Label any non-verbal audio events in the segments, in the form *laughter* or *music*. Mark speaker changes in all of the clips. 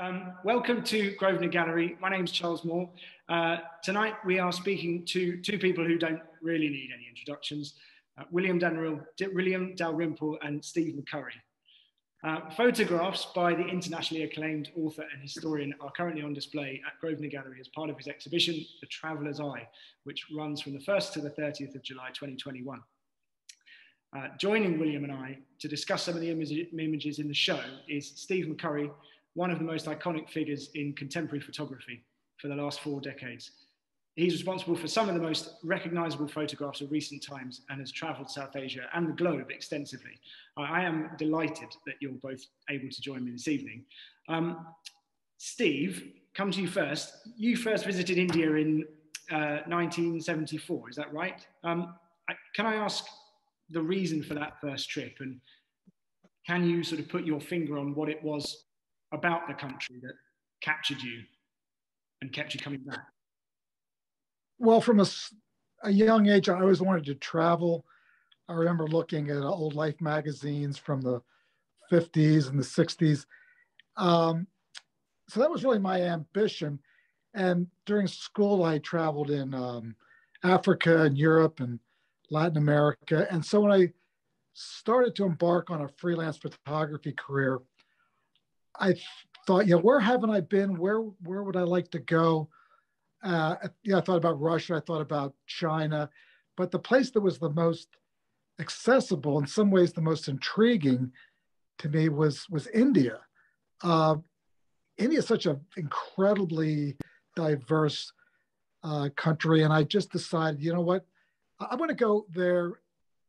Speaker 1: Um, welcome to Grosvenor Gallery. My name is Charles Moore. Uh, tonight we are speaking to two people who don't really need any introductions, uh, William, Dalrymple, William Dalrymple and Steve McCurry. Uh, photographs by the internationally acclaimed author and historian are currently on display at Grosvenor Gallery as part of his exhibition, The Traveller's Eye, which runs from the 1st to the 30th of July 2021. Uh, joining William and I to discuss some of the images in the show is Steve McCurry, one of the most iconic figures in contemporary photography for the last four decades. He's responsible for some of the most recognizable photographs of recent times and has traveled South Asia and the globe extensively. I am delighted that you're both able to join me this evening. Um, Steve, come to you first. You first visited India in uh, 1974, is that right? Um, I, can I ask the reason for that first trip and can you sort of put your finger on what it was about the country that captured you and kept you coming back?
Speaker 2: Well, from a, a young age, I always wanted to travel. I remember looking at old Life magazines from the 50s and the 60s. Um, so that was really my ambition. And during school, I traveled in um, Africa and Europe and Latin America. And so when I started to embark on a freelance photography career, I thought, yeah, where haven't I been? Where where would I like to go? Uh, yeah, I thought about Russia. I thought about China, but the place that was the most accessible, in some ways, the most intriguing to me was was India. Uh, India is such an incredibly diverse uh, country, and I just decided, you know what, I'm going to go there,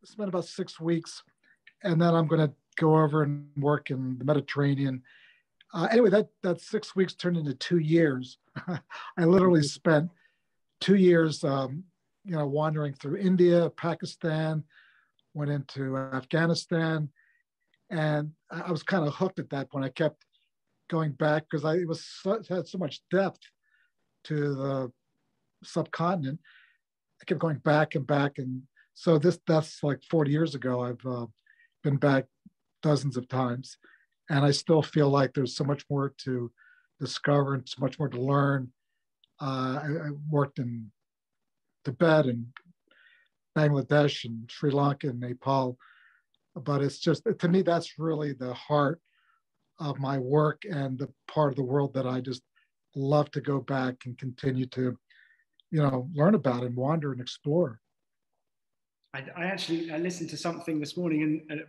Speaker 2: spend about six weeks, and then I'm going to go over and work in the Mediterranean uh, anyway, that that six weeks turned into two years. *laughs* I literally spent two years, um, you know, wandering through India, Pakistan, went into Afghanistan, and I was kind of hooked at that point. I kept going back because I it was so, had so much depth to the subcontinent. I kept going back and back, and so this that's like 40 years ago. I've uh, been back dozens of times and I still feel like there's so much more to discover and so much more to learn. Uh, I, I, worked in Tibet and Bangladesh and Sri Lanka and Nepal, but it's just to me that's really the heart of my work and the part of the world that I just love to go back and continue to, you know, learn about and wander and explore.
Speaker 1: I, I actually I listened to something this morning and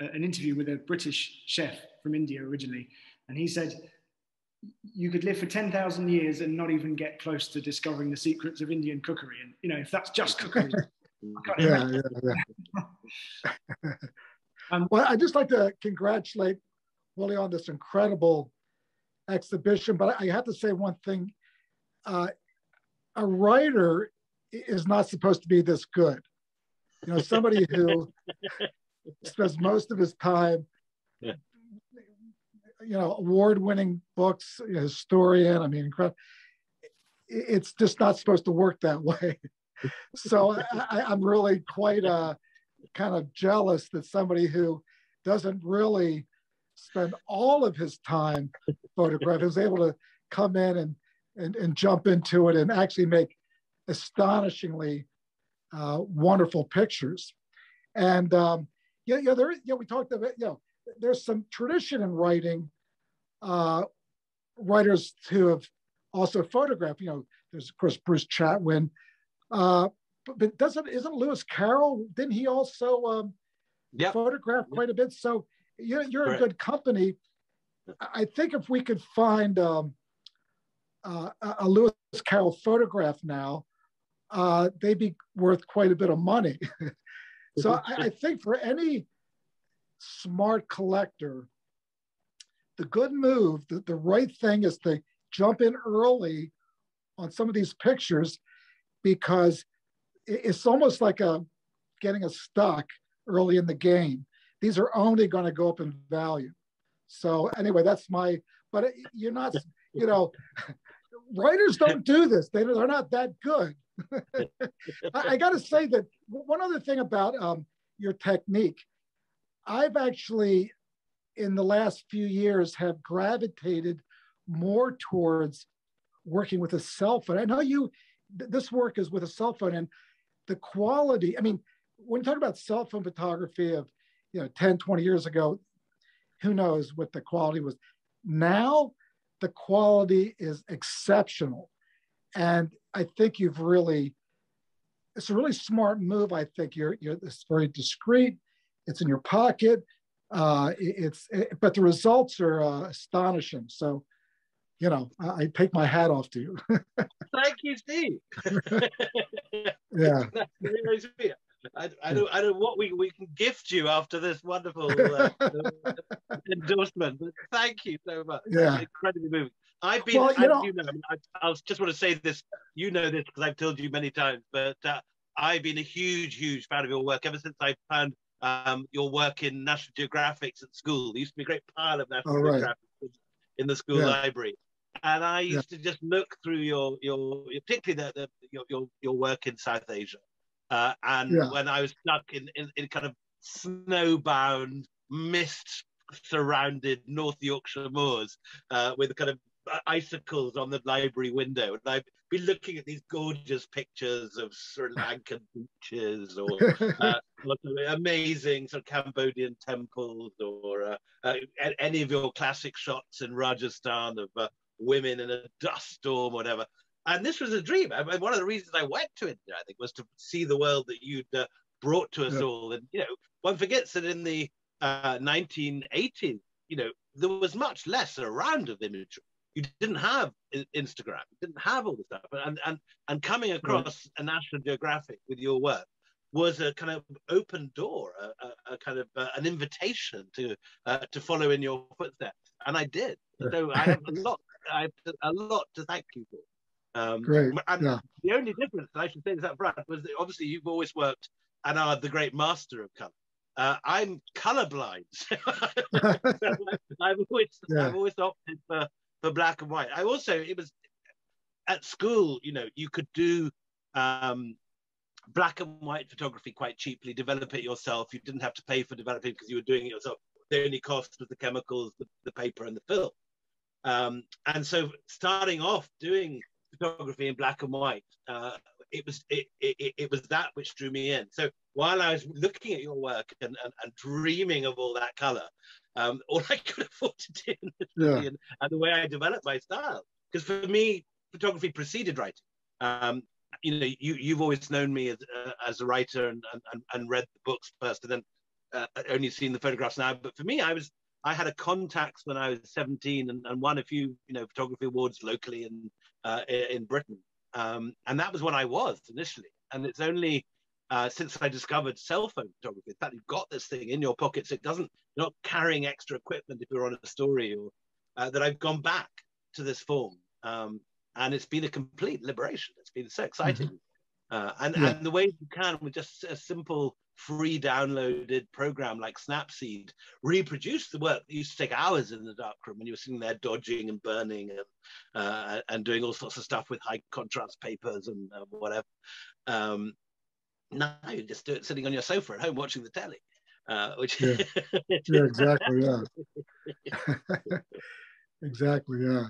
Speaker 1: an interview with a British chef from India originally, and he said you could live for 10,000 years and not even get close to discovering the secrets of Indian cookery. And, you know, if that's just cookery,
Speaker 2: yeah, yeah, yeah. *laughs* um, well, I'd just like to congratulate Willie on this incredible exhibition, but I have to say one thing. Uh, a writer is not supposed to be this good. You know, somebody who spends most of his time, yeah. you know, award-winning books, historian. I mean, incredible. It's just not supposed to work that way. *laughs* so I, am really quite uh, kind of jealous that somebody who doesn't really spend all of his time photographing is able to come in and, and, and jump into it and actually make astonishingly uh, wonderful pictures. And um, yeah, yeah, there, yeah, we talked about, you know, there's some tradition in writing, uh, writers who have also photographed, you know, there's of course Bruce Chatwin, uh, but, but doesn't, isn't Lewis Carroll, didn't he also um, yep. photograph quite a bit? So you're, you're a good company. I think if we could find um, uh, a Lewis Carroll photograph now, uh, they'd be worth quite a bit of money. *laughs* So I, I think for any smart collector, the good move, the, the right thing is to jump in early on some of these pictures because it's almost like a getting a stock early in the game. These are only going to go up in value. So anyway, that's my. But you're not, you know, *laughs* writers don't do this. They, they're not that good. *laughs* I, I got to say that one other thing about um, your technique, I've actually, in the last few years, have gravitated more towards working with a cell phone. I know you, this work is with a cell phone and the quality, I mean, when you talk about cell phone photography of, you know, 10, 20 years ago, who knows what the quality was. Now, the quality is exceptional. And I think you've really, it's a really smart move. I think you're, you're it's very discreet. It's in your pocket. Uh, it's, it, but the results are uh, astonishing. So, you know, I, I, take my hat off to you. *laughs*
Speaker 3: Thank you, Steve. *laughs*
Speaker 2: yeah. *laughs*
Speaker 3: I, I, don't, I don't know what we, we can gift you after this wonderful uh, *laughs* endorsement. But thank you so much.
Speaker 2: Yeah.
Speaker 3: incredibly moving. I've been, well, you know, you know I, I, I, just want to say this. You know this because I've told you many times, but uh, I've been a huge, huge fan of your work ever since I found um, your work in National Geographics at school. There used to be a great pile of National oh, right. Geographic in the school yeah. library. And I used yeah. to just look through your, your, particularly the, the your, your, your work in South Asia. Uh, and yeah. when I was stuck in, in, in kind of snowbound, mist surrounded North Yorkshire moors uh, with kind of icicles on the library window. And I'd be looking at these gorgeous pictures of Sri *laughs* Lankan beaches or *laughs* uh, amazing sort of Cambodian temples or uh, uh, any of your classic shots in Rajasthan of uh, women in a dust storm, whatever. And this was a dream. I mean, one of the reasons I went to India, I think, was to see the world that you'd uh, brought to us yeah. all. And, you know, one forgets that in the 1980s, you know, there was much less around of imagery you didn't have Instagram, you didn't have all this stuff, and and and coming across a National Geographic with your work was a kind of open door, a, a, a kind of uh, an invitation to uh, to follow in your footsteps, and I did. So I have a lot, I have a lot to thank you for.
Speaker 2: Um, Great. And yeah.
Speaker 3: the only difference, I should say this up front, was that obviously you've always worked and are the great master of color. Uh, I'm colorblind. *laughs* so I've always yeah. I've always opted for for black and white. I also it was at school, you know, you could do um, black and white photography quite cheaply, develop it yourself. You didn't have to pay for developing because you were doing it yourself. The only cost was the chemicals, the, the paper, and the film. Um, and so, starting off doing photography in black and white, uh, it was it, it, it was that which drew me in. So while I was looking at your work and, and, and dreaming of all that color, um, *laughs* all I could afford to do yeah. and, and, the way I developed my style. Because for me, photography preceded writing. Um, you know, you, you've always known me as, uh, as a writer and, and, and read the books first and then uh, only seen the photographs now. But for me, I was I had a contacts when I was 17 and, and won a few, you know, photography awards locally in uh, in Britain. Um, and that was when I was initially. And it's only uh, since I discovered cell phone photography, fact, you've got this thing in your pockets. It doesn't, you're not carrying extra equipment if you're on a story or uh, that I've gone back to this form. Um, and it's been a complete liberation. It's been so exciting. Mm-hmm. Uh, and, yeah. and the way you can with just a simple free downloaded program like Snapseed reproduce the work that used to take hours in the darkroom when you were sitting there dodging and burning and uh, and doing all sorts of stuff with high contrast papers and uh, whatever. Um, now you just do it sitting on your sofa at home watching the telly. Uh, which
Speaker 2: yeah. *laughs* yeah, exactly, yeah, *laughs* exactly, yeah.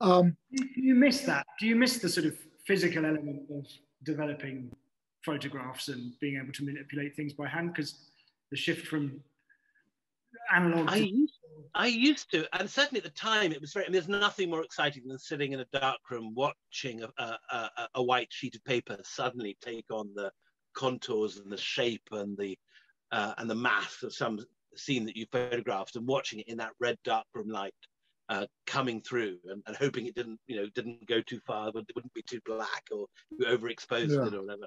Speaker 2: Um,
Speaker 1: do you miss that? Do you miss the sort of physical element of developing photographs and being able to manipulate things by hand? Because the shift from analog.
Speaker 3: I used, I used to, and certainly at the time, it was very. I mean, there's nothing more exciting than sitting in a dark room watching a, a, a, a white sheet of paper suddenly take on the contours and the shape and the uh, and the math of some scene that you photographed and watching it in that red dark room light uh, coming through and, and, hoping it didn't you know didn't go too far but it wouldn't be too black or overexposed yeah. it or whatever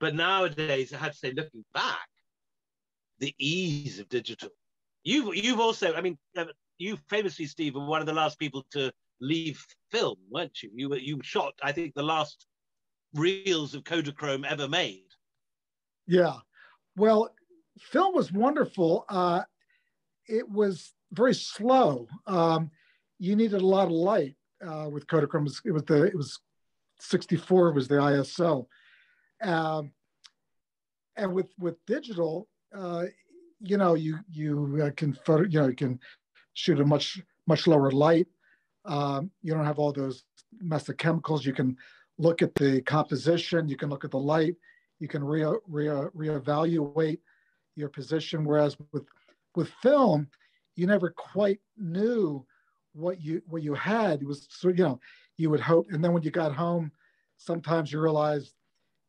Speaker 3: but nowadays i have to say looking back the ease of digital you've you've also i mean uh, you famously steve were one of the last people to leave film weren't you you were you shot i think the last reels of kodachrome ever made
Speaker 2: yeah. Well, film was wonderful. Uh, it was very slow. Um, you needed a lot of light uh, with Kodachrome. It was, it was the it was 64 was the ISO, um, and with with digital, uh, you know, you you uh, can photo, you know, you can shoot a much much lower light. Um, you don't have all those mess of chemicals. You can look at the composition. You can look at the light. You can re, re, reevaluate your position. Whereas with with film, you never quite knew what you what you had. It was you know you would hope, and then when you got home, sometimes you realized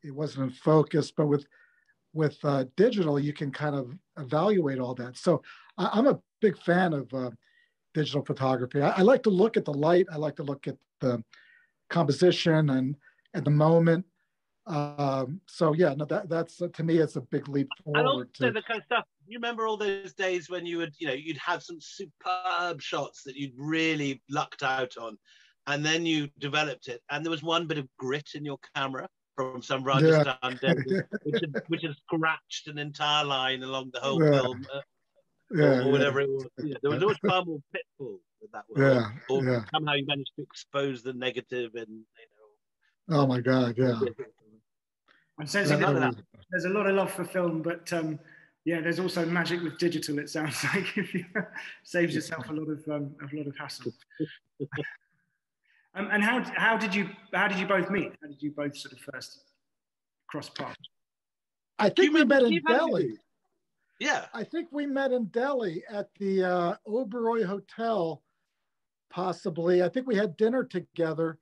Speaker 2: it wasn't in focus. But with with uh, digital, you can kind of evaluate all that. So I, am a big fan of uh, digital photography. I, I, like to look at the light. I like to look at the composition and at the moment. Um, so yeah, no, that that's uh, to me, it's a big leap forward. And also
Speaker 3: to, the kind of stuff. You remember all those days when you would, you know, you'd have some superb shots that you'd really lucked out on, and then you developed it, and there was one bit of grit in your camera from some Rajasthan yeah. desert, *laughs* which had, which had scratched an entire line along the whole yeah. film. Uh, yeah, or, or whatever yeah. it was. Yeah, there was always far more pitfall with that one.
Speaker 2: Yeah,
Speaker 3: or
Speaker 2: yeah.
Speaker 3: somehow you managed to expose the negative and you
Speaker 2: know. Oh my God! Yeah.
Speaker 1: I'm sensing that there's a lot of love for film, but um, yeah, there's also magic with digital. It sounds *laughs* like if you *laughs* saves yourself a lot of um, a lot of hassle. Um, and how how did you how did you both meet? How did you both sort of first cross paths?
Speaker 2: I think we met in Delhi.
Speaker 3: Yeah.
Speaker 2: I think we met in Delhi at the uh, Oberoi Hotel, possibly. I think we had dinner together.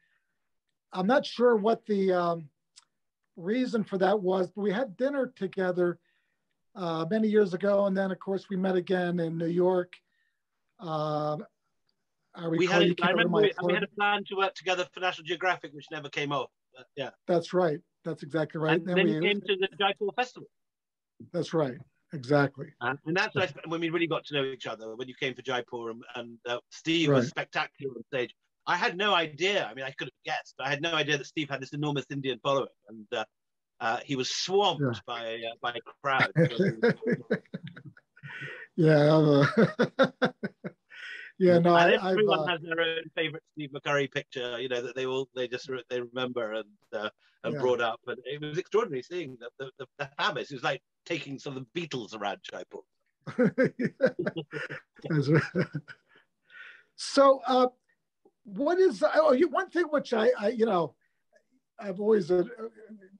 Speaker 2: I'm not sure what the um, reason for that was, but we had dinner together uh, many years ago. And then, of course, we met again in New York. Uh,
Speaker 3: I, we had, a, I remember we, we, had a plan to work together for National Geographic, which never came off. But, yeah.
Speaker 2: That's right. That's exactly right.
Speaker 3: And then, then we came to the Jaipur Festival.
Speaker 2: That's right. Exactly.
Speaker 3: And, and that's when we really got to know each other when you came for Jaipur and, and uh, Steve right. was spectacular on stage. I had no idea. I mean, I could have guessed. I had no idea that Steve had this enormous Indian following, and uh, uh, he was swamped yeah. by uh, by a crowd. *laughs* *laughs*
Speaker 2: yeah, *laughs* yeah. No,
Speaker 3: and I, everyone uh, has their own favorite Steve McCurry picture. You know that they all they just they remember and uh, and yeah. brought up, and it was extraordinary seeing the the, the, the It was like taking some of the Beatles around Jaipur. *laughs* *laughs*
Speaker 2: so, uh, what is oh, one thing which I, I you know I've always uh,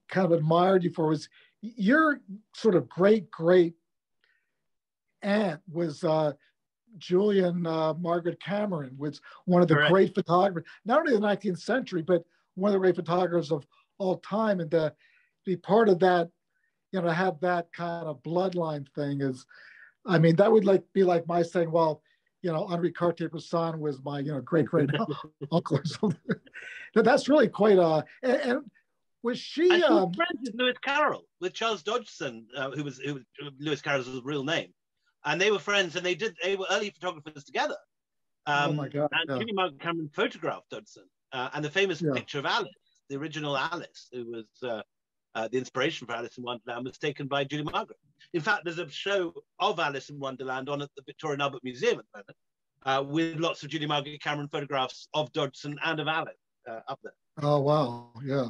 Speaker 2: kind of admired you for was your sort of great great aunt was uh, Julia uh, Margaret Cameron was one of the Correct. great photographers, not only the 19th century, but one of the great photographers of all time. And to be part of that you know, to have that kind of bloodline thing is, I mean, that would like be like my saying, well, you know, Henri Cartier-Bresson was my, you know, great great *laughs* uncle or something. *laughs* That's really quite a. And, and was she
Speaker 3: um, friends with Lewis Carroll, with Charles Dodgson, uh, who was who was Lewis Carroll's real name, and they were friends, and they did they were early photographers together.
Speaker 2: Oh um, oh my God!
Speaker 3: And yeah. Julia Margaret Cameron photographed Dodgson, uh, and the famous yeah. picture of Alice, the original Alice, who was uh, uh, the inspiration for Alice in Wonderland was taken by Julia Margaret. In fact, there's a show of Alice in Wonderland on at the Victoria and Albert Museum at the moment, uh, with lots of Julia Margaret Cameron photographs of Dodgson and of Alice uh, up there.
Speaker 2: Oh wow, yeah,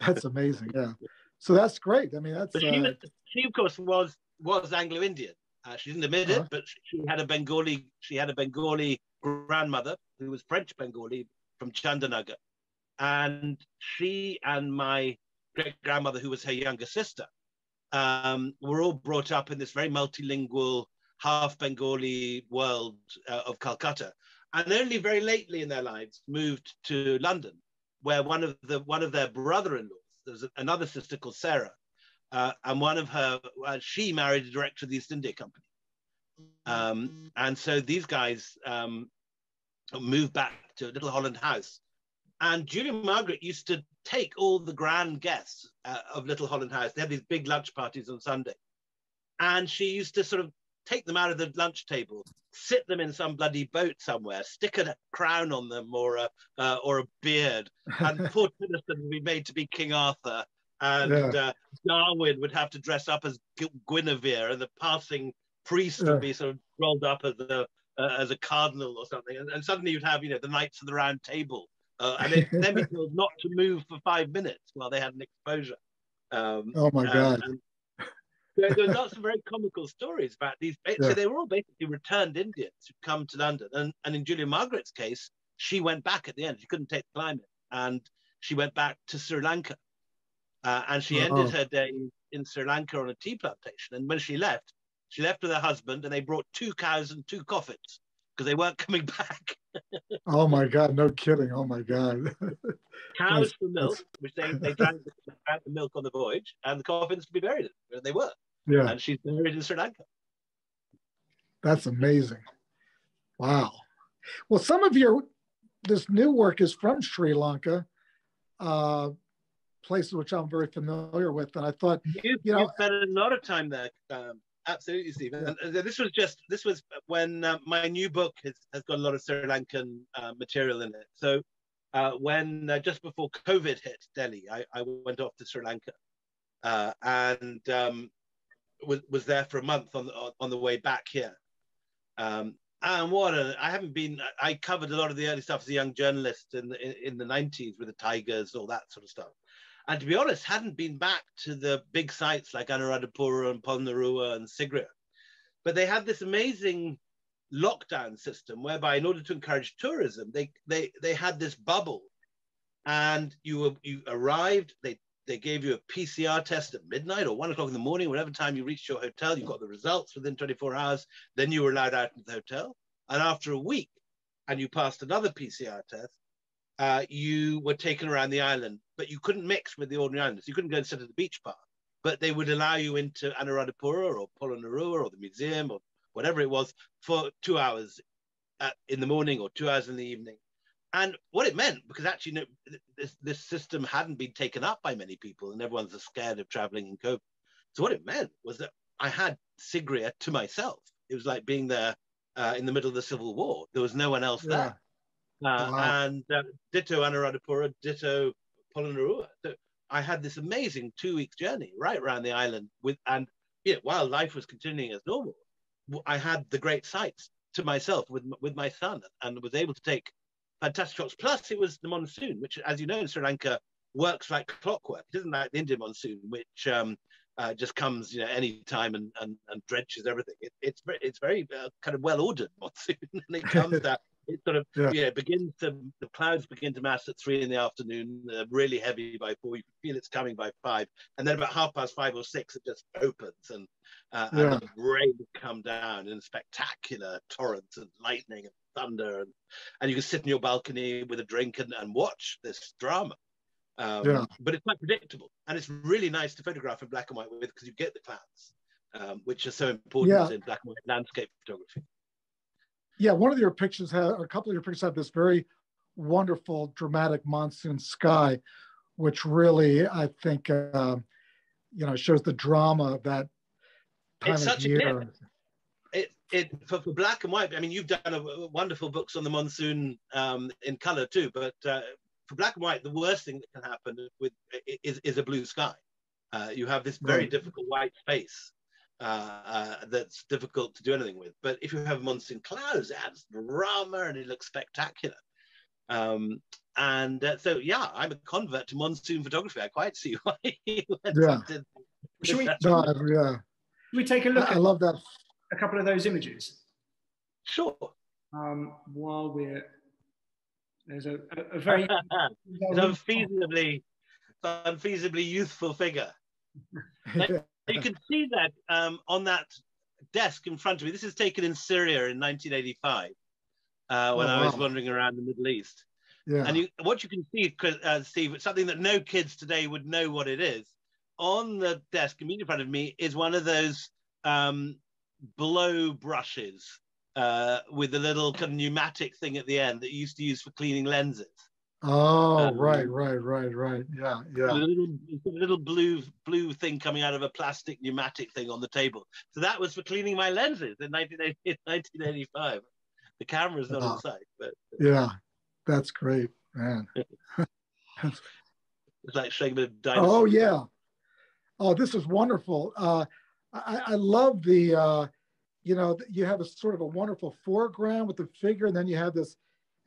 Speaker 2: that's amazing. Yeah, so that's great. I mean, that's
Speaker 3: she, was, uh, she, of course was was Anglo-Indian. Uh, she didn't admit uh-huh. it, but she had a Bengali she had a Bengali grandmother who was French Bengali from Chandanagar, and she and my great grandmother, who was her younger sister, um, were all brought up in this very multilingual, half Bengali world uh, of Calcutta, and only very lately in their lives moved to London, where one of the one of their brother-in-laws, there's another sister called Sarah, uh, and one of her, uh, she married a director of the East India Company, um, and so these guys um, moved back to Little Holland House and Julia Margaret used to take all the grand guests uh, of Little Holland House. They had these big lunch parties on Sunday. And she used to sort of take them out of the lunch table, sit them in some bloody boat somewhere, stick a crown on them or a, uh, or a beard. And *laughs* poor Tennyson would be made to be King Arthur. And yeah. uh, Darwin would have to dress up as Guinevere, and the passing priest yeah. would be sort of rolled up as a, uh, as a cardinal or something. And, and suddenly you'd have, you know, the Knights of the Round Table uh, and they, then be *laughs* told not to move for five minutes while they had an exposure.
Speaker 2: Um, oh my god!
Speaker 3: there, there's lots of very comical stories about these. Yeah. So they were all basically returned Indians who come to London, and, and in Julia Margaret's case, she went back at the end. She couldn't take the climate, and she went back to Sri Lanka, uh, and she ended oh. her day in Sri Lanka on a tea plantation. And when she left, she left with her husband, and they brought two cows and two coffins because they weren't *laughs* coming back.
Speaker 2: oh my God! No kidding! Oh my God! *laughs*
Speaker 3: Cows for milk, which they, they drank, drank the milk on the voyage, and the coffins to be buried in. And they were. Yeah. And she's buried in Sri Lanka.
Speaker 2: That's amazing. Wow. Well, some of your this new work is from Sri Lanka, uh, places which I'm very familiar with, and I thought
Speaker 3: you, you know, spent a lot of time there. Um, absolutely, Stephen. Yeah. And this was just this was when uh, my new book has, has got a lot of Sri Lankan uh, material in it. So uh, when uh, just before COVID hit Delhi, I, I went off to Sri Lanka uh, and um, was was there for a month on the, on the way back here. Um, and what I haven't been. I covered a lot of the early stuff as a young journalist in the in the nineties with the Tigers, all that sort of stuff. And to be honest, hadn't been back to the big sites like Anuradhapura and Polonnaruwa and Sigiriya. But they had this amazing lockdown system whereby, in order to encourage tourism, they they they had this bubble, and you were, you arrived. They they gave you a PCR test at midnight or one o'clock in the morning, whatever time you reached your hotel, you got the results within 24 hours. Then you were allowed out of the hotel. And after a week, and you passed another PCR test, uh, you were taken around the island, but you couldn't mix with the ordinary islanders. You couldn't go and sit at the beach bar, but they would allow you into Anuradhapura or Polonnaruwa or the museum or whatever it was for two hours at, in the morning or two hours in the evening. And what it meant, because actually no, this, this system hadn't been taken up by many people and everyone's scared of traveling in COVID. So what it meant was that I had Sigiriya to myself. It was like being there uh, in the middle of the Civil War. There was no one else yeah. there. Uh, wow. And uh, ditto Anuradhapura, ditto Polonnaruwa. So I had this amazing two week journey right around the island with, and yeah, while life was continuing as normal, I had the great sights to myself with with my son and was able to take fantastic shots. Plus, it was the monsoon, which, as you know, in Sri Lanka works like clockwork. It isn't like the Indian monsoon, which um, uh, just comes, you know, any time and, and, and drenches everything. It, it's very, it's very uh, kind of well ordered *laughs* monsoon, and it comes *laughs* that it sort of yeah. yeah. begins to the clouds begin to mass at three in the afternoon, uh, really heavy by four. You feel it's coming by five, and then about half past five or six, it just opens and uh, yeah. and the rain come down in spectacular torrents and lightning and thunder, and, and you can sit in your balcony with a drink and, and watch this drama. Um, yeah. But it's quite predictable, and it's really nice to photograph in black and white with because you get the clouds, um, which are so important yeah. in black and white landscape photography.
Speaker 2: Yeah, one of your pictures have, or a couple of your pictures have this very wonderful, dramatic monsoon sky, which really, I think, uh, you know, shows the drama of that time it's of year
Speaker 3: it, it for, for, black and white. I mean, you've done a, wonderful books on the monsoon um, in color too, but uh, for black and white, the worst thing that can happen with is, is a blue sky. Uh, you have this very right. difficult white space uh, uh, that's difficult to do anything with. But if you have monsoon clouds, it adds drama and it looks spectacular. Um, and uh, so, yeah, I'm a convert to monsoon photography. I quite see *laughs* why you went
Speaker 2: yeah. Should we, no, yeah.
Speaker 1: Should we take a look?
Speaker 2: I, I love that
Speaker 1: a couple of those images?
Speaker 3: Sure.
Speaker 1: Um, while we're there's a, a, a very *laughs*
Speaker 3: unfeasibly unfeasibly youthful figure. *laughs* you can see that um, on that desk in front of me. This is taken in Syria in 1985 uh, when oh, I was wandering around the Middle East. Yeah. And you, what you can see, uh, Steve, something that no kids today would know what it is. On the desk immediately in front of me is one of those um, blow brushes uh, with a little kind of pneumatic thing at the end that you used to use for cleaning lenses.
Speaker 2: Oh, um, right, right, right, right. Yeah, yeah. A
Speaker 3: little, a little blue blue thing coming out of a plastic pneumatic thing on the table. So that was for cleaning my lenses in 1985. *laughs* The camera's not oh, on site, but
Speaker 2: yeah, that's great, man. *laughs*
Speaker 3: it's like showing a
Speaker 2: dinosaur. Oh yeah. Oh, this is wonderful. Uh, I, I love the, uh, you know, you have a sort of a wonderful foreground with the figure, and then you have this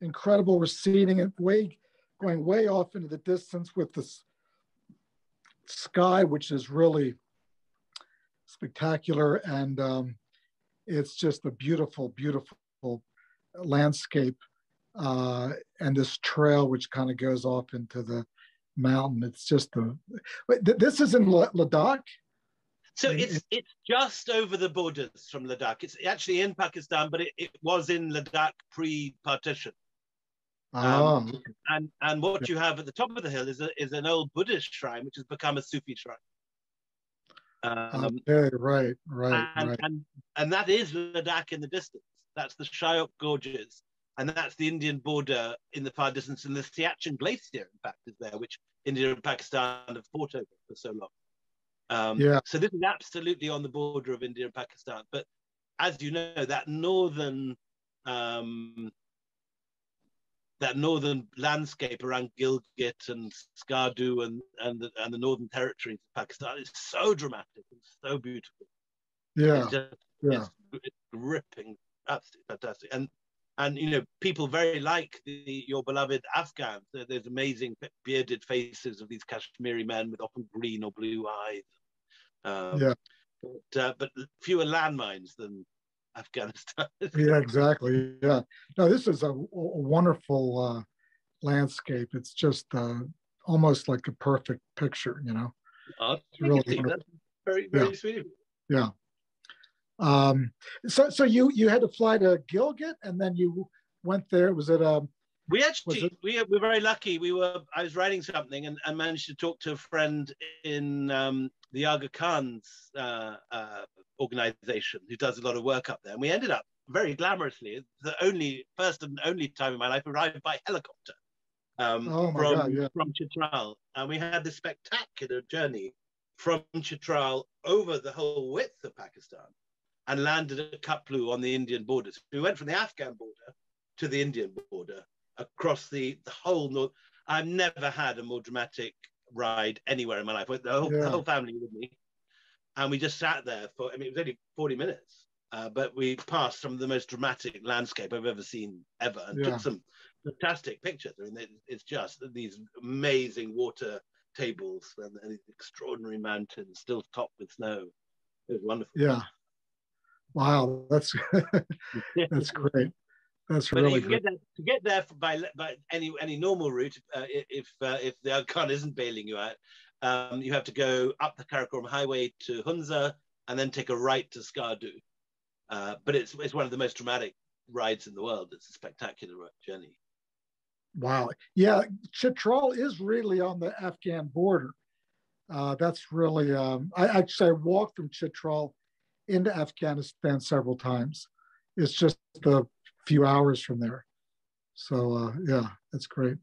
Speaker 2: incredible receding and way, going way off into the distance with this sky, which is really spectacular. And um, it's just a beautiful, beautiful landscape. uh, and this trail which kind of goes off into the mountain. It's just a. This is in Ladakh.
Speaker 3: So it's it's just over the borders from Ladakh. It's actually in Pakistan, but it, it was in Ladakh pre-partition.
Speaker 2: Oh.
Speaker 3: Um, and and what you have at the top of the hill is a, is an old Buddhist shrine, which has become a Sufi shrine.
Speaker 2: Um, okay, right, right,
Speaker 3: and,
Speaker 2: right.
Speaker 3: And, and that is Ladakh in the distance. That's the Shyok Gorges, and that's the Indian border in the far distance. And the Siachen Glacier, in fact, is there, which India and Pakistan have fought over for so long. Um,
Speaker 2: yeah.
Speaker 3: So this is absolutely on the border of India and Pakistan. But as you know, that northern um, that northern landscape around Gilgit and Skardu and and the, and the northern territories of Pakistan is so dramatic and so beautiful.
Speaker 2: Yeah,
Speaker 3: it's just,
Speaker 2: yeah,
Speaker 3: it's, it's gripping, absolutely fantastic. And and you know people very like the, your beloved Afghans. There's amazing bearded faces of these Kashmiri men with often green or blue eyes.
Speaker 2: Um, yeah,
Speaker 3: but, uh, but fewer landmines than Afghanistan.
Speaker 2: yeah, exactly. Yeah, no, this is a, a wonderful uh, landscape. It's just uh, almost like a perfect picture, you know.
Speaker 3: Oh, really very, very
Speaker 2: yeah.
Speaker 3: sweet.
Speaker 2: Yeah. Um, so, so you you had to fly to Gilgit, and then you went there. Was it um?
Speaker 3: We actually it... we were very lucky. We were I was writing something and, and managed to talk to a friend in um, the Aga Khan's uh, uh, organization who does a lot of work up there, and we ended up very glamorously the only first and only time in my life arrived by helicopter um,
Speaker 2: oh
Speaker 3: from
Speaker 2: God, yeah.
Speaker 3: from Chitral, and we had this spectacular journey from Chitral over the whole width of Pakistan and landed at Khaplu on the Indian border. So we went from the Afghan border to the Indian border across the, the whole north. I've never had a more dramatic ride anywhere in my life. The whole, yeah. the whole family with me. And we just sat there for, I mean, it was only 40 minutes, uh, but we passed some of the most dramatic landscape I've ever seen ever and yeah. took some fantastic pictures. I mean, it's just these amazing water tables and, and extraordinary mountains still topped with snow. It was wonderful.
Speaker 2: Yeah. Wow, that's *laughs* that's *laughs* great. That's
Speaker 3: but
Speaker 2: really
Speaker 3: good.
Speaker 2: Get
Speaker 3: there, to get there by by any any normal route, uh, if uh, if the Khan isn't bailing you out, um, you have to go up the Karakoram Highway to Hunza and then take a right to Skardu. Uh, but it's it's one of the most dramatic rides in the world. It's a spectacular journey.
Speaker 2: Wow. Yeah, Chitral is really on the Afghan border. Uh, that's really, um, I actually I walked from Chitral into Afghanistan several times. It's just a few hours from there. So uh, yeah, that's great.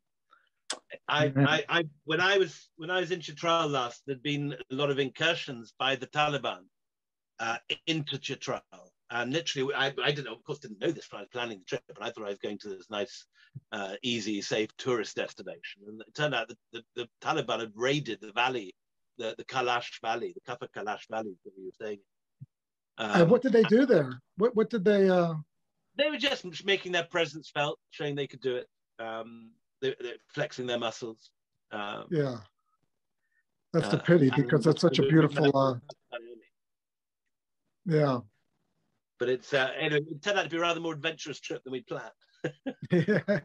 Speaker 3: I, I, I, when I was when I was in Chitral last, there'd been a lot of incursions by the Taliban uh, into Chitral, and literally, I, I didn't, of course, didn't know this when I was planning the trip, but I thought I was going to this nice, uh, easy, safe tourist destination, and it turned out that the, the Taliban had raided the valley, the the Kalash Valley, the Kafir Kalash Valley that we were staying in
Speaker 2: um, and what did they do there? What what did they? Uh...
Speaker 3: They were just making their presence felt, showing they could do it. Um, they, are flexing their muscles. Um,
Speaker 2: yeah, that's the uh, pity because that's such a beautiful. Uh... Yeah,
Speaker 3: but it's uh, anyway, it turned out to be a rather more adventurous trip than we planned. *laughs* *laughs*
Speaker 2: yeah,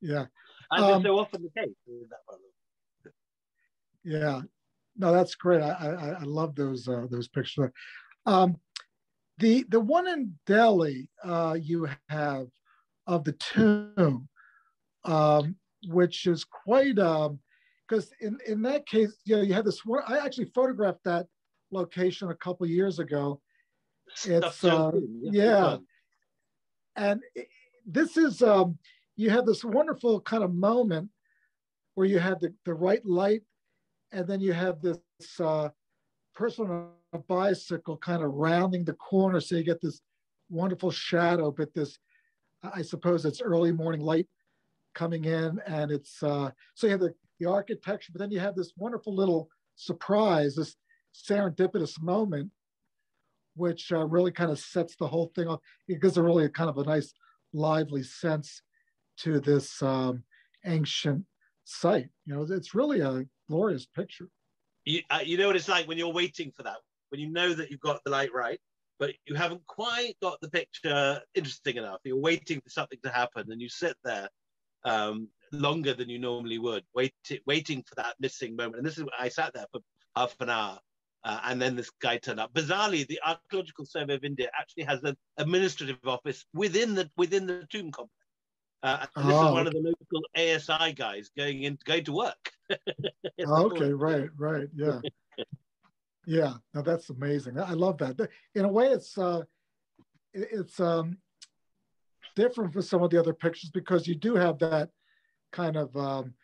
Speaker 2: yeah.
Speaker 3: As um, is so often the case.
Speaker 2: Yeah, no, that's great. I, I, I love those uh, those pictures. Um, the the one in Delhi uh, you have of the tomb, um, which is quite because um, in in that case, you know, you had this one. I actually photographed that location a couple years ago. It's uh, yeah, and it, this is um, you have this wonderful kind of moment where you have the, the right light and then you have this uh, person on a bicycle kind of rounding the corner, so you get this wonderful shadow, but this, I suppose it's early morning light coming in, and it's uh, so you have the, the architecture, but then you have this wonderful little surprise, this serendipitous moment, which uh, really kind of sets the whole thing off. It gives a really kind of a nice, lively sense to this um, ancient site. You know, it's really a glorious picture.
Speaker 3: You, uh, you know what it's like when you're waiting for that, when you know that you've got the light right, but you haven't quite got the picture interesting enough. You're waiting for something to happen, and you sit there um, longer than you normally would, wait, waiting for that missing moment. And this is I sat there for half an hour, uh, and then this guy turned up. Bizarrely, the Archaeological Survey of India actually has an administrative office within the within the tomb complex. Uh, and this oh. is one of the local ASI guys going in going to work. *laughs*
Speaker 2: oh, okay, right, right, yeah, *laughs* yeah. Now that's amazing. I love that. In a way, it's uh, it's um, different from some of the other pictures because you do have that kind of um,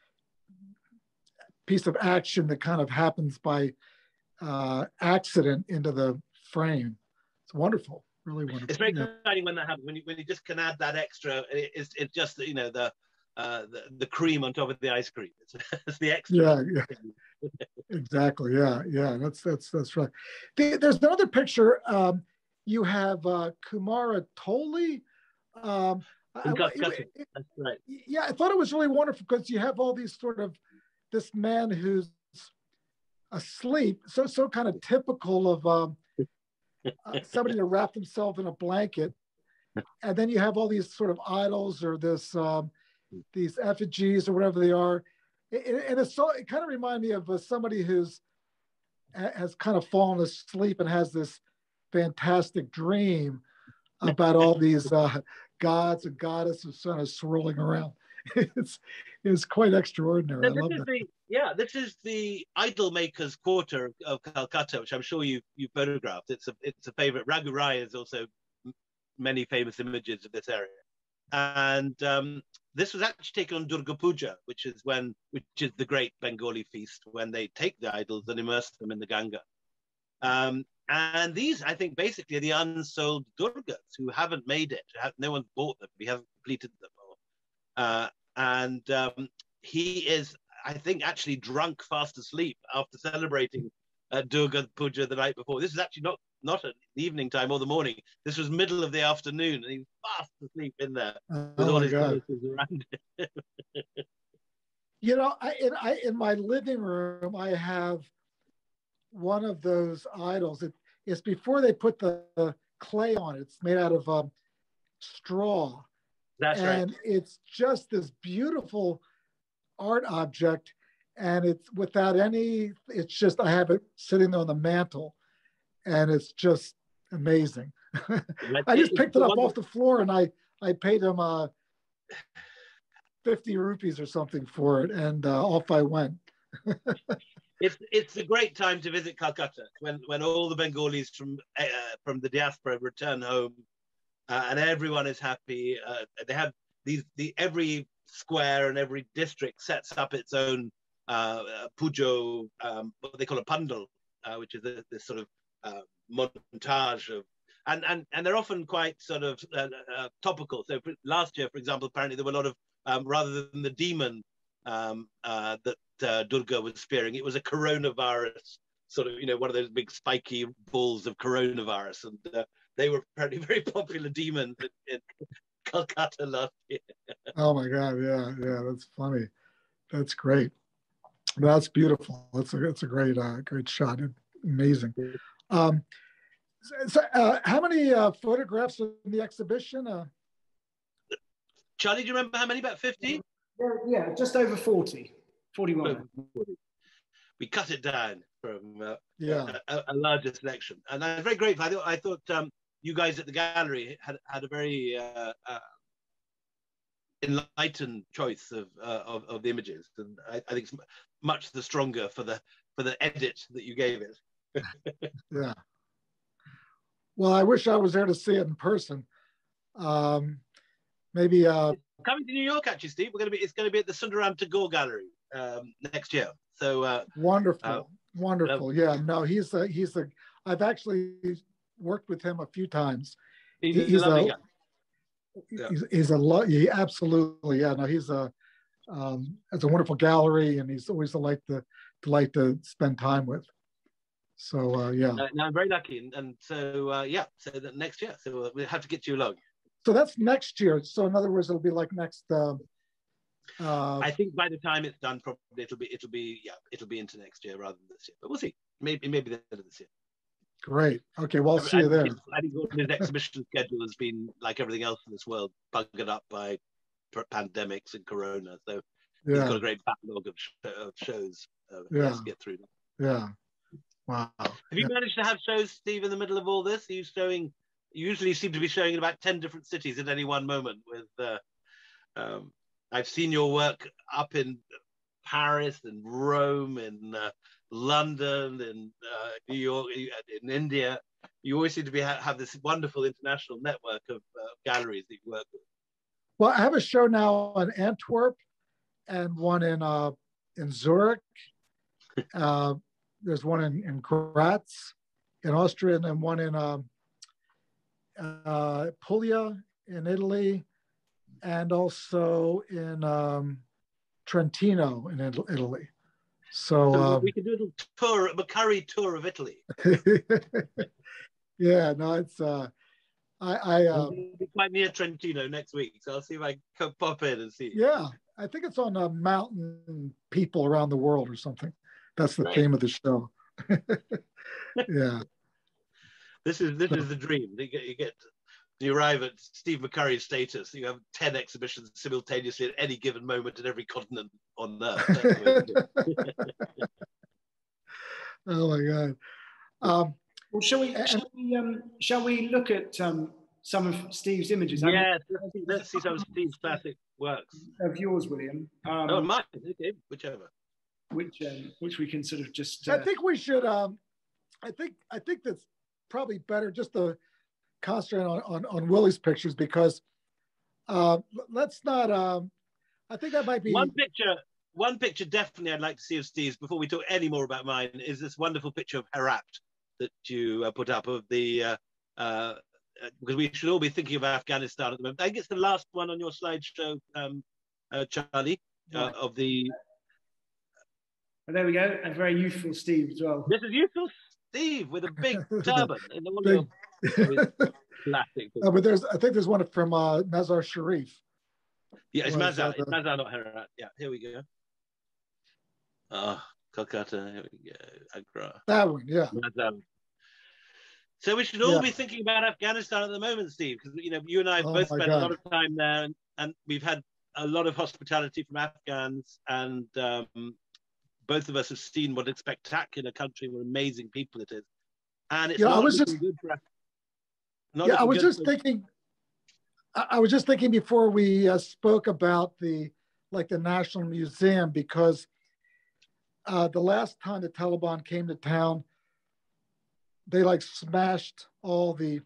Speaker 2: piece of action that kind of happens by uh, accident into the frame. It's wonderful, really wonderful.
Speaker 3: It's very yeah. exciting when that happens. When you when you just can add that extra, it, it's it's just you know the, uh, the the cream on top of the ice cream. It's, *laughs* it's the extra.
Speaker 2: Yeah, yeah. exactly. Yeah, yeah. That's that's that's right. The, there's another picture. Um, you have uh, Kumara Toli. Um,
Speaker 3: I, That's right.
Speaker 2: Yeah, I thought it was really wonderful because you have all these sort of this man who's asleep, so so kind of typical of um, uh, *laughs* somebody to wrap themselves in a blanket, *laughs* and then you have all these sort of idols or this um, these effigies or whatever they are, it, and it's so it kind of reminds me of uh, somebody who's has kind of fallen asleep and has this fantastic dream about all these uh, gods and goddesses kind of swirling around. *laughs* It's it's quite extraordinary. I love that.
Speaker 3: The, yeah, this is the idol makers quarter of Calcutta, which I'm sure you you photographed. It's a it's a favorite. Raghu Rai is also many famous images of this area, and um, this was actually taken on Durga Puja, which is when which is the great Bengali feast when they take the idols and immerse them in the Ganga. Um, and these, I think, basically are the unsold Durgas who haven't made it. No one's bought them. We haven't completed them. Uh, and um, he is, I think, actually drunk fast asleep after celebrating uh, Durga Puja the night before. This is actually not not at the evening time or the morning. This was middle of the afternoon, and he's fast asleep in there oh with all his around *laughs*
Speaker 2: you know, I in, I in my living room, I have one of those idols. It, it's before they put the, the clay on it. It's made out of um, straw.
Speaker 3: That's
Speaker 2: and
Speaker 3: right.
Speaker 2: it's just this beautiful art object. And it's without any, it's just, I have it sitting there on the mantle and it's just amazing. *laughs* I just picked it up off the floor and I, I paid him uh, 50 rupees or something for it. And uh, off I went. *laughs*
Speaker 3: it's it's a great time to visit Calcutta when when all the Bengalis from uh, from the diaspora return home, uh, and everyone is happy. Uh, they have these the every square and every district sets up its own uh, pujo, um, what they call a pandal, uh, which is this sort of uh, montage of. And, and, and they're often quite sort of topical. So last year, for example, apparently there were a lot of um, rather than the demon um, uh, that uh, Durga was spearing. It was a coronavirus, sort of, you know, one of those big spiky balls of coronavirus. And uh, they were apparently *laughs* very popular demons in, in Calcutta last year.
Speaker 2: oh my God. Yeah. Yeah. That's funny. That's great. That's beautiful. That's a, that's a great, uh, great shot. Amazing. Um, so, uh, how many uh, photographs in the exhibition? Uh,
Speaker 3: Charlie, do you remember how many? About 50?
Speaker 1: Yeah, just over 40. 41.
Speaker 3: We cut it down from uh,
Speaker 2: yeah.
Speaker 3: a, a, larger selection. And I'm very grateful. I thought, I thought um, you guys at the gallery had, had a very uh, uh, enlightened choice of, uh, of, of, the images. And I, I, think it's much the stronger for the, for the edit that you gave it. *laughs*
Speaker 2: yeah. Well, I wish I was there to see it in person. Um, maybe uh,
Speaker 3: coming to New York, actually, Steve. We're going to be. It's going to be at the Sundaram Tagore Gallery um, next year. So uh,
Speaker 2: wonderful, uh, wonderful. yeah, no, he's a he's a. I've actually worked with him a few times.
Speaker 3: He's, he's a, a
Speaker 2: yeah. he's, he's, a lo- he absolutely yeah no he's a um, it's a wonderful gallery and he's always a light to delight to spend time with. So uh, yeah. Uh,
Speaker 3: no, I'm very lucky, and, and so uh, yeah, so that next year, so uh, we have to get you along.
Speaker 2: So that's next year. So in other words, it'll be like next. Uh,
Speaker 3: I think by the time it's done, probably it'll be it'll be yeah it'll be into next year rather than this year. But we'll see. Maybe maybe the end of this year.
Speaker 2: Great. Okay, well, I'll see you there.
Speaker 3: I think his exhibition schedule has been, like everything else in this world, buggered up by pandemics and corona. So yeah. he's got a great backlog of, sh- of shows uh, yeah. to get through.
Speaker 2: Yeah. Wow.
Speaker 3: Have you
Speaker 2: yeah.
Speaker 3: managed to have shows, Steve, in the middle of all this? Are you showing? You usually seem to be showing in about ten different cities at any one moment. With uh, um, I've seen your work up in Paris and Rome and uh, London and uh, New York, in India. You always seem to be have this wonderful international network of uh, galleries that you work with.
Speaker 2: Well, I have a show now in Antwerp and one in uh, in Zurich. *laughs* Uh, there's one in, in Graz in Austria and then one in um, uh, Puglia in Italy and also in um, Trentino in Italy. So, so
Speaker 3: um, we can do a little tour, a McCurry tour of Italy. *laughs*
Speaker 2: yeah, no, it's uh, I, I uh,
Speaker 3: quite near Trentino next week, so I'll see if I can pop in and see.
Speaker 2: Yeah, I think it's on uh, Mountain People Around the World or something. That's the right. theme of the show. *laughs* yeah. *laughs*
Speaker 3: This is this is the dream. You get you get you arrive at Steve McCurry's status. You have ten exhibitions simultaneously at any given moment in every continent on Earth. *laughs*
Speaker 2: oh my God. Um,
Speaker 1: well, shall we? Shall we, um, shall we look at um, some of Steve's images?
Speaker 3: Yeah, let's see, let's see some of Steve's classic works.
Speaker 1: Of yours, William. Um,
Speaker 3: oh, mine. Okay, whichever.
Speaker 1: Which, um, which we can sort of just.
Speaker 2: Uh, I think we should. Um, I think I think that's probably better just to concentrate on on, on Willie's pictures because uh, let's not. Um, I think that might be
Speaker 3: one picture. One picture definitely I'd like to see of Steve's before we talk any more about mine is this wonderful picture of Herat that you uh, put up of the uh, uh, because we should all be thinking of Afghanistan at the moment. I think it's the last one on your slideshow, um, uh, Charlie, uh, right. of the.
Speaker 1: Oh, there we go, and very youthful Steve as well.
Speaker 3: This is youthful Steve with a big *laughs* turban in the one big... *laughs*
Speaker 2: classic. Oh, but there's, I think there's one from uh, Mazar Sharif.
Speaker 3: Yeah, it's Mazar. It's Mazar, not Herat. Yeah, here we go. Ah, Kolkata. Here we go. Agra.
Speaker 2: That one, yeah.
Speaker 3: So we should all yeah. be thinking about Afghanistan at the moment, Steve, because you know you and I have oh both spent God. a lot of time there, and, and, we've had a lot of hospitality from Afghans, and um, both of us have seen what a spectacular country, what amazing people it is, and it's yeah, I was just, good for
Speaker 2: yeah, I was just thinking. I was just thinking before we uh, spoke about the like the National Museum because uh, the last time the Taliban came to town, they like smashed all the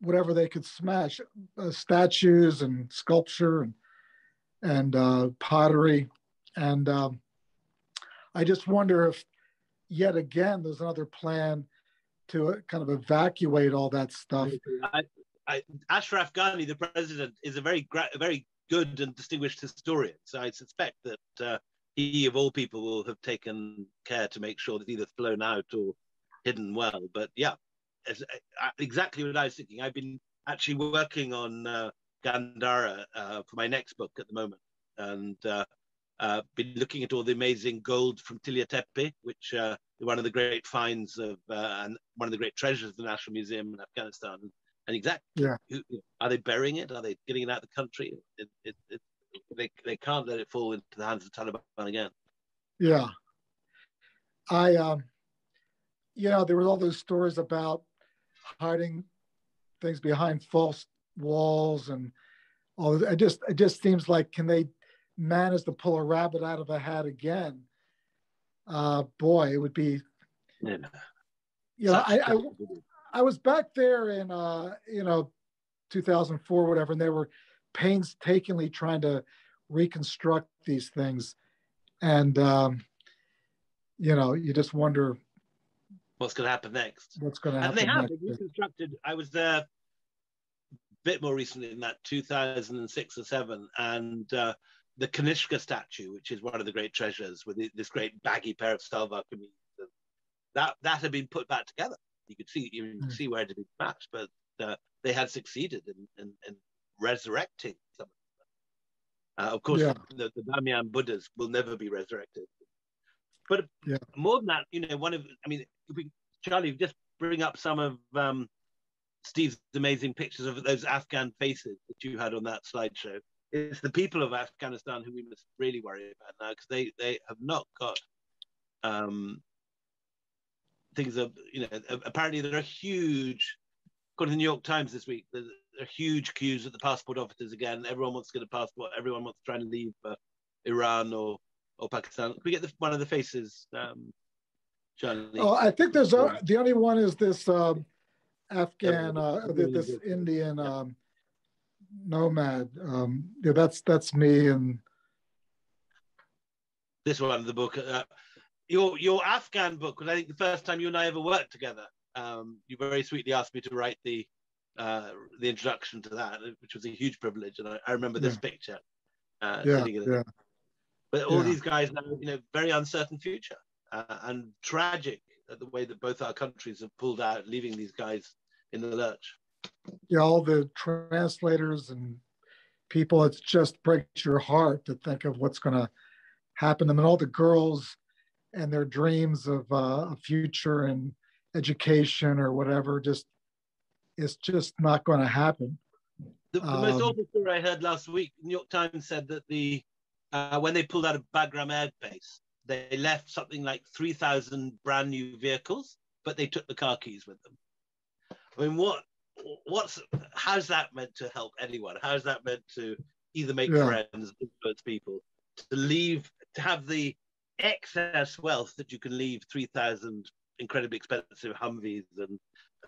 Speaker 2: whatever they could smash, uh, statues and sculpture and and uh, pottery, and um, I just wonder if yet again there's another plan to uh, kind of evacuate all that stuff.
Speaker 3: I, I, Ashraf Ghani, the president, is a very a very good and distinguished historian. So I suspect that uh, he of all people will have taken care to make sure that either flown out or hidden well. But yeah, as, uh, exactly what I was thinking. I've been actually working on uh, Gandhara uh, for my next book at the moment, and uh, uh, been looking at all the amazing gold from Tilla Tepe, which uh, one of the great finds of uh, and one of the great treasures of the National Museum in Afghanistan. And exactly, yeah. Who, are they burying it? Are they getting it out of the country? It, it, it, they, they can't let it fall into the hands of the Taliban again.
Speaker 2: Yeah. I, um, you know, there was all those stories about hiding things behind false walls and all. It just, it just seems like can they manage to pull a rabbit out of a hat again? Uh, boy, it would be. Yeah. You know, I, I, I was back there in, uh, you know, 2004, whatever, and they were painstakingly trying to reconstruct these things and um, you know you just wonder
Speaker 3: what's going to happen next
Speaker 2: what's going to happen
Speaker 3: and they have reconstructed i was there a bit more recently than that 2006 or 7 and uh, the kanishka statue which is one of the great treasures with this great baggy pair of shalwar kameez that that had been put back together you could see you mm. see where it had been smashed but uh, they had succeeded in, in, in resurrecting some of uh, of course, yeah. the, the Bamiyan Buddhas will never be resurrected. But yeah. more than that, you know, one of, I mean, we, Charlie, just bring up some of um, Steve's amazing pictures of those Afghan faces that you had on that slideshow. It's the people of Afghanistan who we must really worry about now because they, they have not got um, things are, you know, apparently there are huge, according to the New York Times this week, there are huge queues at the passport offices again. Everyone wants to get a passport. Everyone wants to try and leave for Iran or, or Pakistan. Can we get the, one of the faces, um,
Speaker 2: Charlie? Oh, I think there's a, the only one is this um, Afghan, uh, this Indian um, nomad. Um, yeah, that's that's me and
Speaker 3: this one, of the book. Uh, your your Afghan book was I think the first time you and I ever worked together. Um, you very sweetly asked me to write the uh, the introduction to that, which was a huge privilege, and I, I remember this yeah. picture. Uh,
Speaker 2: yeah, yeah.
Speaker 3: But all yeah. these guys now, you know, very uncertain future uh, and tragic the way that both our countries have pulled out, leaving these guys in the lurch.
Speaker 2: Yeah, all the translators and people, it just breaks your heart to think of what's going to happen to them, and all the girls and their dreams of uh, a future and education or whatever just it's just not going to happen.
Speaker 3: The, the um, most awful story I heard last week, New York Times said that the uh, when they pulled out of Bagram Air Base, they left something like 3,000 brand new vehicles, but they took the car keys with them. I mean, what what's how's that meant to help anyone? How's that meant to either make yeah. friends, influence people, to leave, to have the excess wealth that you can leave 3,000 incredibly expensive Humvees and,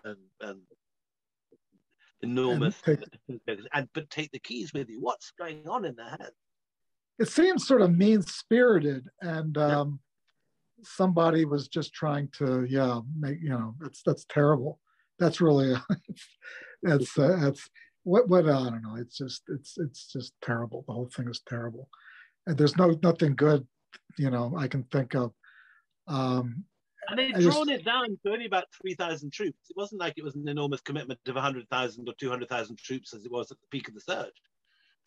Speaker 3: and, and enormous, and, take, and, but take the keys with you. What's going on in their head?
Speaker 2: It seems sort of mean spirited and, um, yeah. somebody was just trying to, yeah, make, you know, that's, that's terrible. That's really, *laughs* that's, uh, that's, what, what, I don't know. It's just, it's, it's just terrible. The whole thing is terrible. And there's no, nothing good you know I can think of. Um,
Speaker 3: and they've drawn just, it down to only about 3,000 troops. It wasn't like it was an enormous commitment of 100,000 or 200,000 troops as it was at the peak of the surge.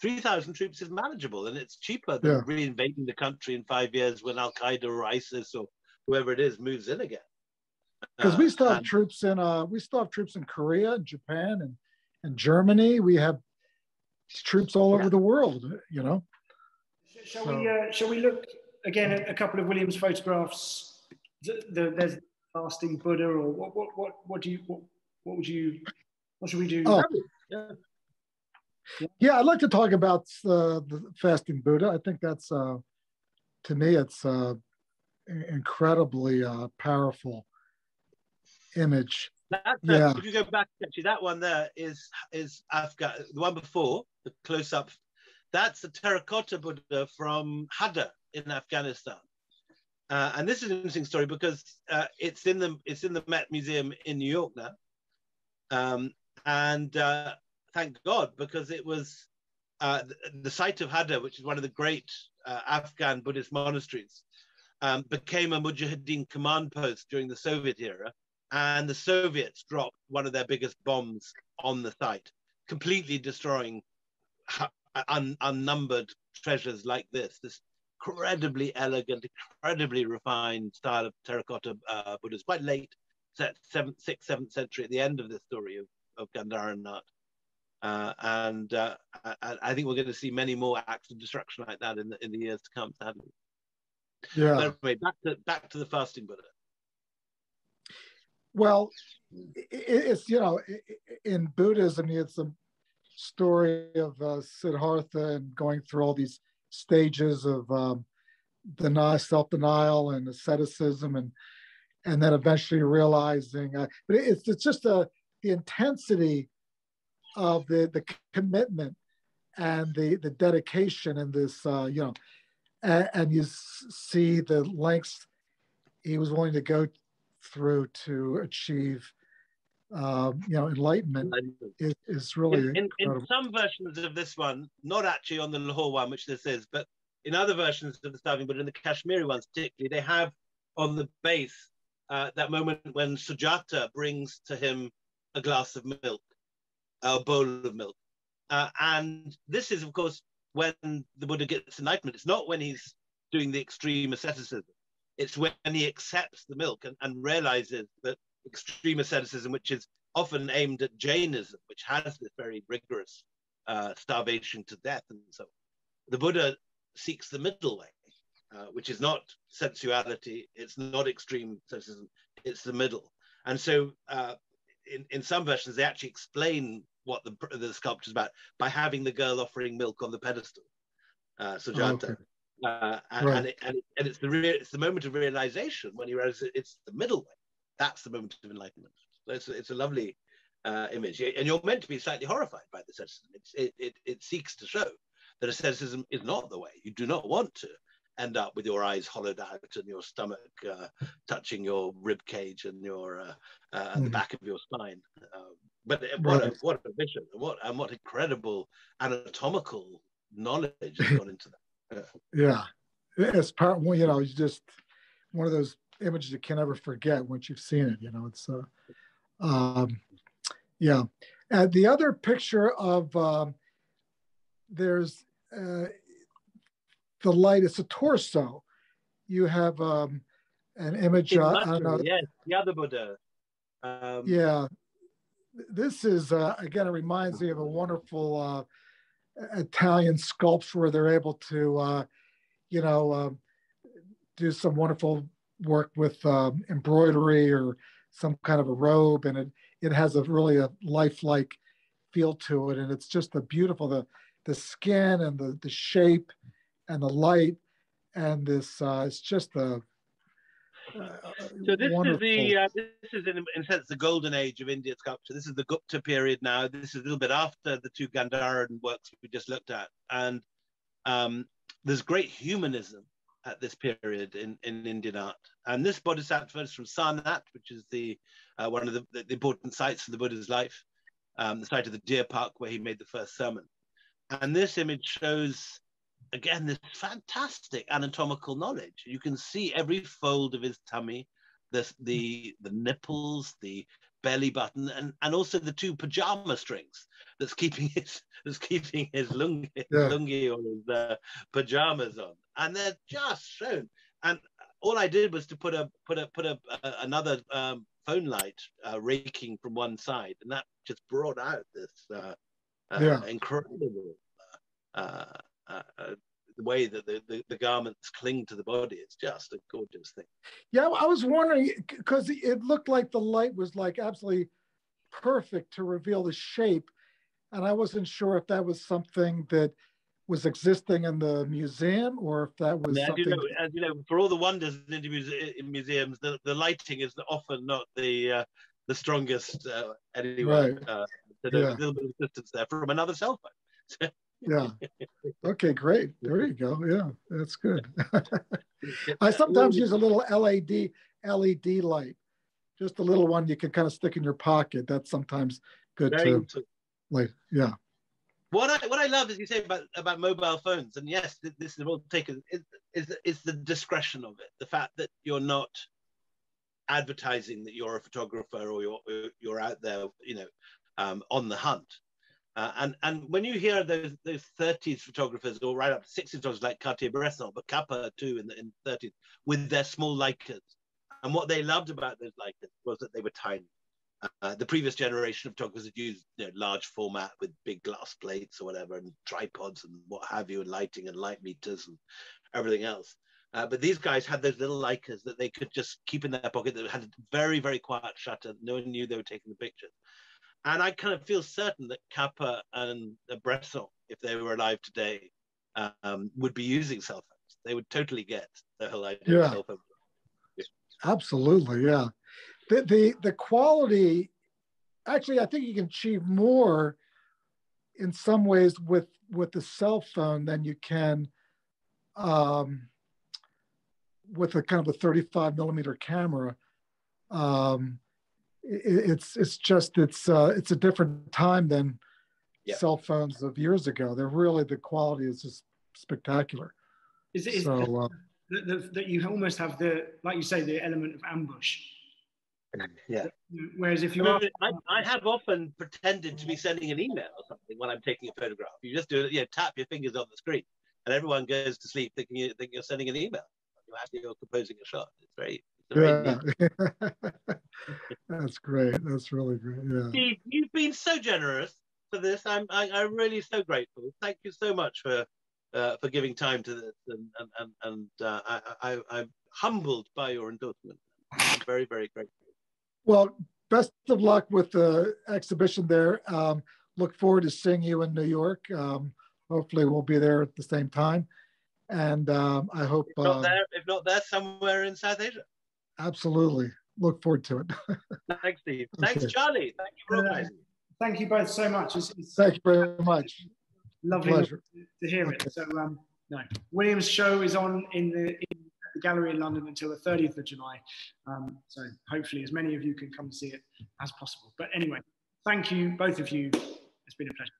Speaker 3: 3,000 troops is manageable and it's cheaper than yeah. reinvading the country in five years when Al Qaeda or ISIS or whoever it is moves in again.
Speaker 2: Because uh, we still have and, troops in uh, we still have troops in Korea and Japan and and Germany. We have troops all over the world. You know.
Speaker 1: Shall so, we? Uh, shall we look again, a, a, couple of Williams photographs. The, the, there's fasting Buddha, or what? What? What? What do you? What, what would you? What should we do? Oh.
Speaker 2: Yeah. yeah. I'd like to talk about uh, the fasting Buddha. I think that's, uh, to me, it's uh, incredibly uh, powerful image.
Speaker 3: That, yeah. If you go back, actually, that one there is is Afghan. The one before, the close up, that's the terracotta Buddha from Hadda in Afghanistan. Uh, and this is an interesting story because uh, it's in the it's in the Met Museum in New York now, um, and uh, thank God because it was uh, the, the, site of Hadda, which is one of the great uh, Afghan Buddhist monasteries, um, became a Mujahideen command post during the Soviet era, and the Soviets dropped one of their biggest bombs on the site, completely destroying un, unnumbered treasures like this. This incredibly elegant, incredibly refined style of terracotta uh, Buddhas, quite late, seventh, sixth, seventh century at the end of the story of, of Gandharan art. Uh, and uh, I, I, think we're going to see many more acts of destruction like that in the, in the years to come, sadly.
Speaker 2: Yeah.
Speaker 3: Anyway, back to, back to the fasting Buddha.
Speaker 2: Well, it's, you know, in Buddhism, it's a story of uh, Siddhartha and going through all these stages of um, denial, self-denial and asceticism and and then eventually realizing uh, but it's, it's just a, the intensity of the the commitment and the the dedication and this uh, you know and, and you see the lengths he was willing to go through to achieve um, you know, enlightenment, enlightenment. Is, is, really
Speaker 3: in, in, some versions of this one, not actually on the Lahore one, which this is, but in other versions of the starving, but in the Kashmiri ones particularly, they have on the base uh, that moment when Sujata brings to him a glass of milk, a bowl of milk, uh, and this is, of course, when the Buddha gets enlightenment. It's not when he's doing the extreme asceticism. It's when he accepts the milk and, and realizes that extreme asceticism, which is often aimed at Jainism, which has this very rigorous uh, starvation to death and so. on. The Buddha seeks the middle way, uh, which is not sensuality, it's not extreme asceticism, it's the middle. And so, uh, in, in some versions, they actually explain what the, the sculpture is about by having the girl offering milk on the pedestal, uh, Sujata. Oh, okay. Uh, and, right. and, it, and, it, and, it's the it's the moment of realization when you realize it's the middle way. That's the moment of enlightenment. So it's, it's a lovely uh, image, and you're meant to be slightly horrified by the asceticism. It, it, it seeks to show that asceticism is not the way. You do not want to end up with your eyes hollowed out and your stomach uh, touching your rib cage and your uh, uh, mm. the back of your spine. Um, but what right. a, what a vision! What and what incredible anatomical knowledge has gone into that
Speaker 2: yeah, it's part one. You know, it's just one of those images you can never forget once you've seen it. You know, it's uh, um, yeah. And the other picture of um, there's uh, the light. It's a torso. You have um, an image. Uh, know.
Speaker 3: Yes, the other Buddha. Um,
Speaker 2: yeah, this is uh, again. It reminds me of a wonderful uh, Italian sculpts where they're able to, uh, you know, uh, do some wonderful work with um, embroidery or some kind of a robe, and it it has a really a lifelike feel to it, and it's just the beautiful the the skin and the the shape and the light and this uh, it's just a
Speaker 3: so this wonderful. is the uh, this is in, in a sense the golden age of Indian sculpture. This is the Gupta period now. This is a little bit after the two Gandharan works we just looked at, and um, there's great humanism at this period in, in Indian art. And this bodhisattva is from Sarnath, which is the uh, one of the, the, important sites of the Buddha's life, um, the site of the deer park where he made the first sermon. And this image shows again this fantastic anatomical knowledge. You can see every fold of his tummy, the the the nipples, the belly button, and and also the two pajama strings that's keeping his that's keeping his lungi, yeah. lungi or his uh, pajamas on, and they're just shown. And all I did was to put a put a put a, another um, phone light uh, raking from one side, and that just brought out this uh, uh yeah. incredible uh, uh, the way that the, the, the, garments cling to the body. It's just a gorgeous thing.
Speaker 2: Yeah, I was wondering because it looked like the light was like absolutely perfect to reveal the shape. And I wasn't sure if that was something that was existing in the museum or if that was something.
Speaker 3: You, know, as you know, for all the wonders in, in museums, the, the lighting is often not the uh, the strongest uh, anyway. Right. Uh, so there's yeah. a little bit of distance there from another cell phone. *laughs*
Speaker 2: yeah. Okay, great. There you go. Yeah, that's good. *laughs* I sometimes use a little LED LED light, just a little one you can kind of stick in your pocket. That's sometimes good too. Like, yeah.
Speaker 3: What I what I love is you say about about mobile phones, and yes, this is all taken is, is is the discretion of it, the fact that you're not advertising that you're a photographer or you're you're out there, you know, um, on the hunt. Uh, and and when you hear those those 30s photographers or right up to 60s photographers like Cartier-Bresson, but Capa too in the in 30s with their small Leicas, and what they loved about those Leicas was that they were tiny. Uh, the previous generation of photographers had used you know, large format with big glass plates or whatever, and tripods and what have you, and lighting and light meters and everything else. Uh, but these guys had those little Leicas that they could just keep in their pocket that had a very, very quiet shutter. No one knew they were taking the pictures. And I kind of feel certain that Capa and Bresson, if they were alive today, um, would be using cell phones. They would totally get the whole idea yeah. of cell phones.
Speaker 2: Yeah. Absolutely, yeah. The, the the quality, actually, I think you can achieve more in some ways with with the cell phone than you can um, with a kind of a 35 millimeter camera. Um, it's it's just it's uh, it's a different time than yep. cell phones of years ago. They're really the quality is just spectacular.
Speaker 1: Is it so, uh, that, that you almost have the like you say the element of ambush?
Speaker 3: Yeah.
Speaker 1: Whereas if you
Speaker 3: I,
Speaker 1: are,
Speaker 3: I, I, have often pretended to be sending an email or something when I'm taking a photograph. You just do it, you know, tap your fingers on the screen, and everyone goes to sleep thinking, you, thinking you're sending an email. You're actually you're composing a shot. It's very
Speaker 2: yeah. *laughs* That's great. That's really great. Yeah.
Speaker 3: Steve, you've been so generous for this. I'm I, am i am really so grateful. Thank you so much for uh, for giving time to this, and and and, and uh, I, I I'm humbled by your endorsement. I'm very very grateful.
Speaker 2: Well, best of luck with the exhibition there. Um, look forward to seeing you in New York. Um, hopefully, we'll be there at the same time. And um, I hope.
Speaker 3: If not, uh, there, if not there, somewhere in South Asia.
Speaker 2: Absolutely. Look forward to it. *laughs*
Speaker 3: Thanks, Steve. Thanks, Charlie. Thank you for organizing.
Speaker 1: thank you both so much.
Speaker 2: It's, it's, Thank you very much.
Speaker 1: Lovely Pleasure. to hear it. So, um, no, William's show is on in the, in the gallery in London until the 30th of July. Um, so hopefully as many of you can come see it as possible. But anyway, thank you, both of you. It's been a pleasure.